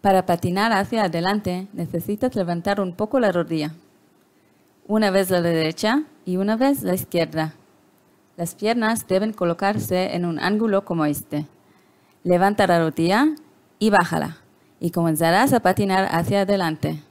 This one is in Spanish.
Para patinar hacia adelante necesitas levantar un poco la rodilla. Una vez la derecha y una vez la izquierda. Las piernas deben colocarse en un ángulo como este. Levanta la rodilla y bájala y comenzarás a patinar hacia adelante.